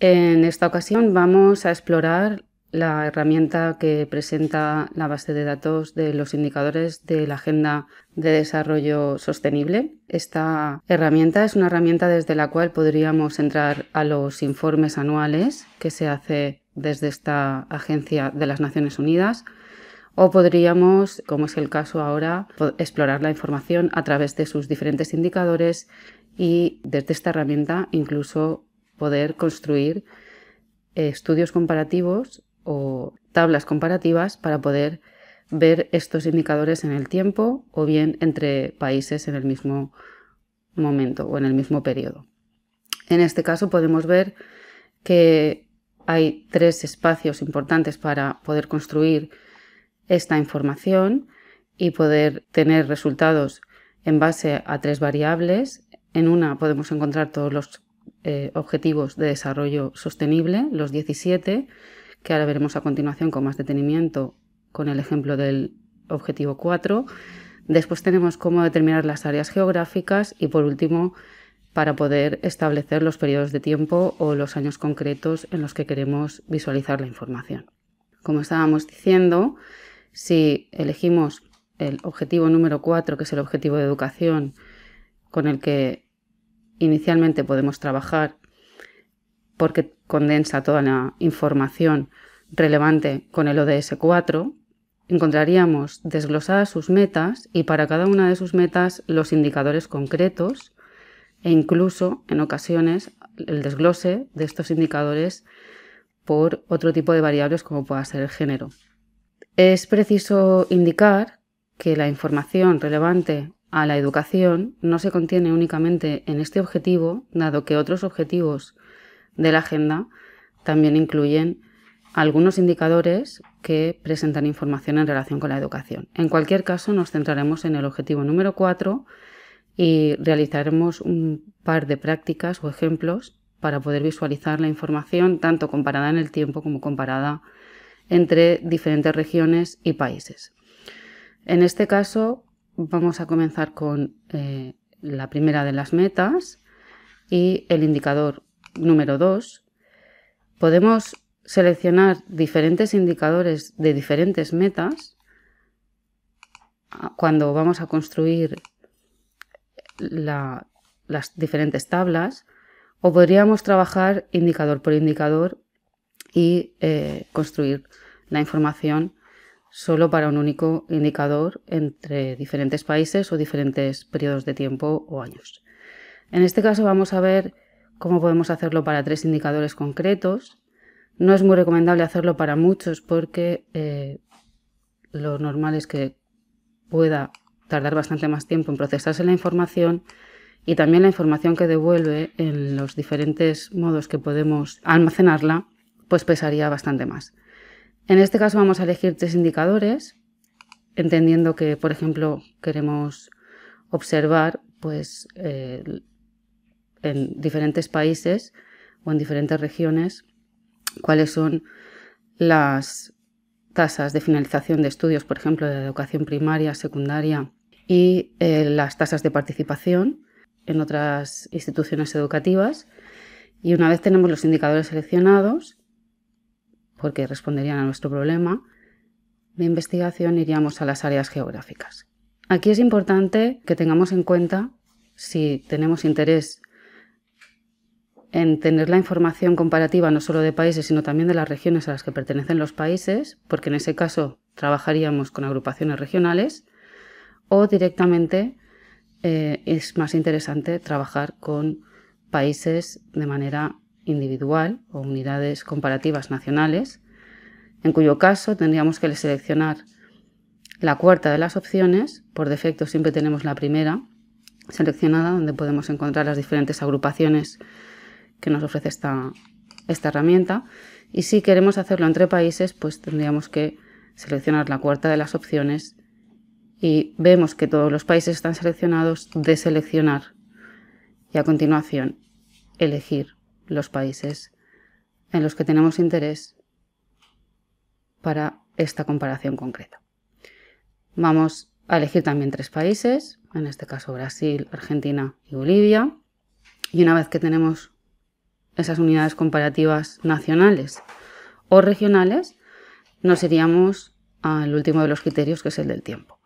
En esta ocasión vamos a explorar la herramienta que presenta la base de datos de los indicadores de la Agenda de Desarrollo Sostenible. Esta herramienta es una herramienta desde la cual podríamos entrar a los informes anuales que se hace desde esta agencia de las Naciones Unidas o podríamos, como es el caso ahora, explorar la información a través de sus diferentes indicadores y desde esta herramienta incluso poder construir estudios comparativos o tablas comparativas para poder ver estos indicadores en el tiempo o bien entre países en el mismo momento o en el mismo periodo. En este caso podemos ver que hay tres espacios importantes para poder construir esta información y poder tener resultados en base a tres variables. En una podemos encontrar todos los eh, objetivos de desarrollo sostenible, los 17, que ahora veremos a continuación con más detenimiento con el ejemplo del objetivo 4. Después tenemos cómo determinar las áreas geográficas y por último para poder establecer los periodos de tiempo o los años concretos en los que queremos visualizar la información. Como estábamos diciendo, si elegimos el objetivo número 4, que es el objetivo de educación, con el que inicialmente podemos trabajar porque condensa toda la información relevante con el ODS 4, encontraríamos desglosadas sus metas y para cada una de sus metas los indicadores concretos e incluso en ocasiones el desglose de estos indicadores por otro tipo de variables como pueda ser el género. Es preciso indicar que la información relevante a la educación no se contiene únicamente en este objetivo, dado que otros objetivos de la agenda también incluyen algunos indicadores que presentan información en relación con la educación. En cualquier caso, nos centraremos en el objetivo número 4 y realizaremos un par de prácticas o ejemplos para poder visualizar la información tanto comparada en el tiempo como comparada entre diferentes regiones y países. En este caso vamos a comenzar con eh, la primera de las metas y el indicador número 2. Podemos seleccionar diferentes indicadores de diferentes metas cuando vamos a construir las diferentes tablas o podríamos trabajar indicador por indicador y eh, construir la información solo para un único indicador entre diferentes países o diferentes periodos de tiempo o años. En este caso vamos a ver cómo podemos hacerlo para tres indicadores concretos. No es muy recomendable hacerlo para muchos porque eh, lo normal es que pueda tardar bastante más tiempo en procesarse la información y también la información que devuelve en los diferentes modos que podemos almacenarla pues pesaría bastante más. En este caso vamos a elegir tres indicadores, entendiendo que, por ejemplo, queremos observar pues, eh, en diferentes países o en diferentes regiones cuáles son las tasas de finalización de estudios, por ejemplo, de educación primaria, secundaria y eh, las tasas de participación en otras instituciones educativas. Y una vez tenemos los indicadores seleccionados, porque responderían a nuestro problema de investigación, iríamos a las áreas geográficas. Aquí es importante que tengamos en cuenta si tenemos interés en tener la información comparativa no solo de países, sino también de las regiones a las que pertenecen los países, porque en ese caso trabajaríamos con agrupaciones regionales, o directamente eh, es más interesante trabajar con países de manera individual o unidades comparativas nacionales, en cuyo caso tendríamos que seleccionar la cuarta de las opciones, por defecto siempre tenemos la primera seleccionada, donde podemos encontrar las diferentes agrupaciones que nos ofrece esta, herramienta. Y si queremos hacerlo entre países, pues tendríamos que seleccionar la cuarta de las opciones y vemos que todos los países están seleccionados, deseleccionar y a continuación elegir los países en los que tenemos interés para esta comparación concreta. Vamos a elegir también tres países, en este caso Brasil, Argentina y Bolivia. Y una vez que tenemos esas unidades comparativas nacionales o regionales, nos iríamos al último de los criterios, que es el del tiempo.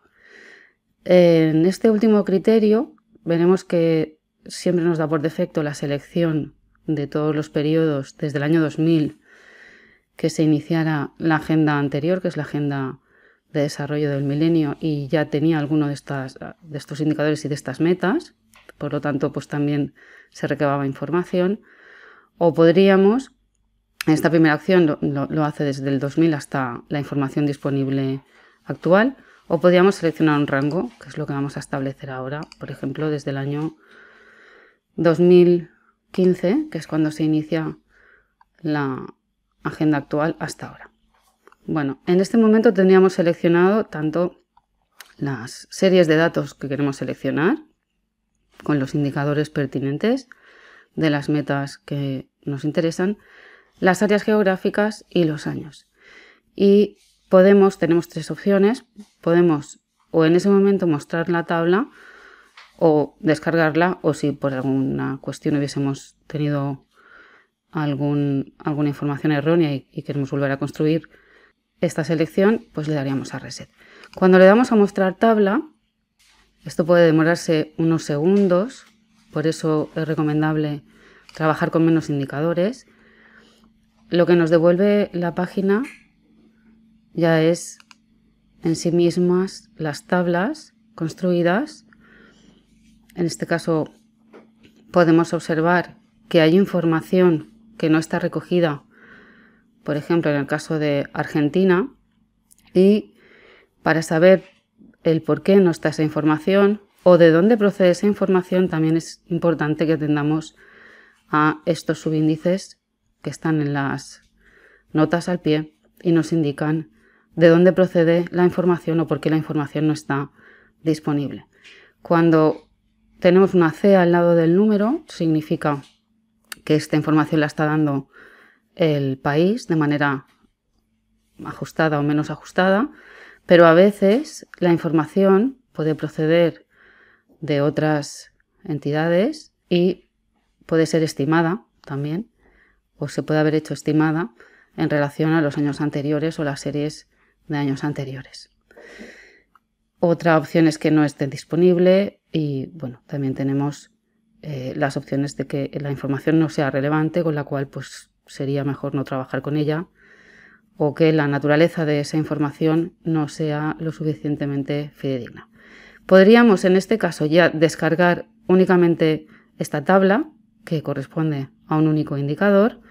En este último criterio veremos que siempre nos da por defecto la selección de todos los periodos desde el año 2000 que se iniciara la agenda anterior, que es la agenda de desarrollo del milenio, y ya tenía alguno de, estas, de estos indicadores y de estas metas, por lo tanto, pues también se recababa información. O podríamos, esta primera acción lo, hace desde el 2000 hasta la información disponible actual, o podríamos seleccionar un rango, que es lo que vamos a establecer ahora, por ejemplo, desde el año 2015, que es cuando se inicia la agenda actual hasta ahora. Bueno, en este momento tendríamos seleccionado tanto las series de datos que queremos seleccionar, con los indicadores pertinentes de las metas que nos interesan, las áreas geográficas y los años. Y podemos, tenemos tres opciones, podemos o en ese momento mostrar la tabla o descargarla o si por alguna cuestión hubiésemos tenido algún, alguna información errónea y, y queremos volver a construir esta selección, pues le daríamos a reset. Cuando le damos a mostrar tabla, esto puede demorarse unos segundos, por eso es recomendable trabajar con menos indicadores. Lo que nos devuelve la página ya es en sí mismas las tablas construidas. En este caso podemos observar que hay información que no está recogida, por ejemplo, en el caso de Argentina, y para saber el por qué no está esa información o de dónde procede esa información, también es importante que atendamos a estos subíndices que están en las notas al pie y nos indican de dónde procede la información o por qué la información no está disponible. Cuando tenemos una C al lado del número, significa que esta información la está dando el país de manera ajustada o menos ajustada pero a veces la información puede proceder de otras entidades y puede ser estimada también, o se puede haber hecho estimada en relación a los años anteriores o las series de años anteriores. Otra opción es que no esté disponible y bueno, también tenemos eh, las opciones de que la información no sea relevante, con la cual pues sería mejor no trabajar con ella o que la naturaleza de esa información no sea lo suficientemente fidedigna. Podríamos en este caso ya descargar únicamente esta tabla que corresponde a un único indicador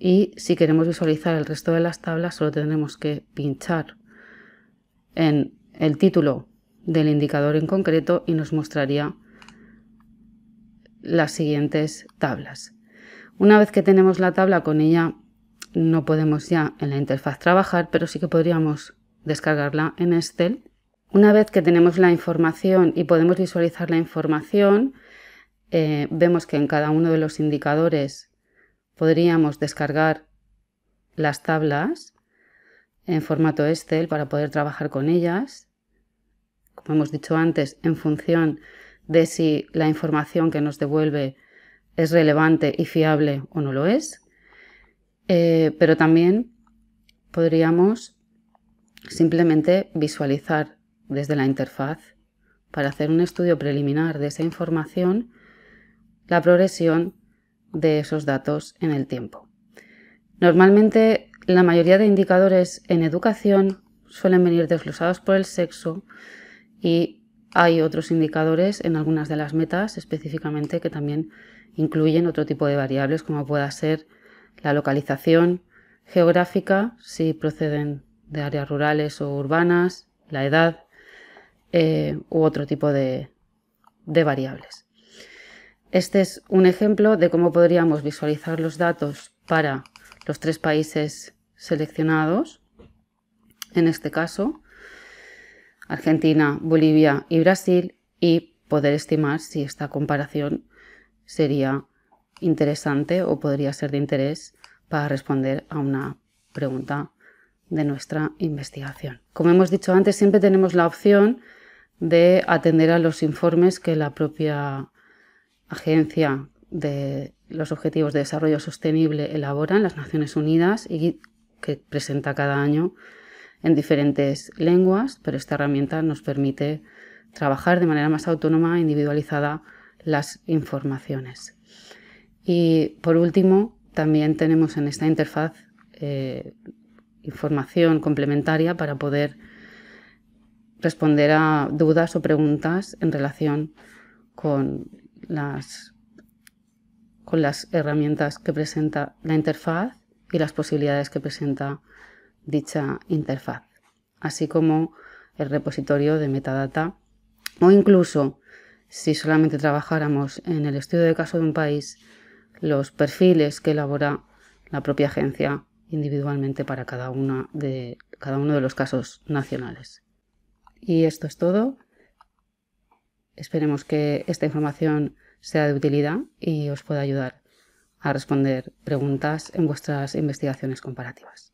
y si queremos visualizar el resto de las tablas solo tendremos que pinchar en el título del indicador en concreto y nos mostraría las siguientes tablas. Una vez que tenemos la tabla con ella no podemos ya en la interfaz trabajar, pero sí que podríamos descargarla en Excel. Una vez que tenemos la información y podemos visualizar la información, eh, vemos que en cada uno de los indicadores podríamos descargar las tablas en formato Excel para poder trabajar con ellas. Como hemos dicho antes, en función de si la información que nos devuelve es relevante y fiable o no lo es. Eh, pero también podríamos simplemente visualizar desde la interfaz para hacer un estudio preliminar de esa información la progresión de esos datos en el tiempo. Normalmente la mayoría de indicadores en educación suelen venir desglosados por el sexo y hay otros indicadores en algunas de las metas específicamente que también incluyen otro tipo de variables como pueda ser la localización geográfica, si proceden de áreas rurales o urbanas, la edad eh, u otro tipo de, de variables. Este es un ejemplo de cómo podríamos visualizar los datos para los tres países seleccionados, en este caso, Argentina, Bolivia y Brasil, y poder estimar si esta comparación sería interesante o podría ser de interés para responder a una pregunta de nuestra investigación. Como hemos dicho antes, siempre tenemos la opción de atender a los informes que la propia agencia de los Objetivos de Desarrollo Sostenible elaboran las Naciones Unidas y que presenta cada año en diferentes lenguas, pero esta herramienta nos permite trabajar de manera más autónoma e individualizada las informaciones. Y por último, también tenemos en esta interfaz eh, información complementaria para poder responder a dudas o preguntas en relación con las, con las herramientas que presenta la interfaz y las posibilidades que presenta dicha interfaz, así como el repositorio de metadata o incluso si solamente trabajáramos en el estudio de caso de un país, los perfiles que elabora la propia agencia individualmente para cada, cada uno de los casos nacionales. Y esto es todo. Esperemos que esta información sea de utilidad y os pueda ayudar a responder preguntas en vuestras investigaciones comparativas.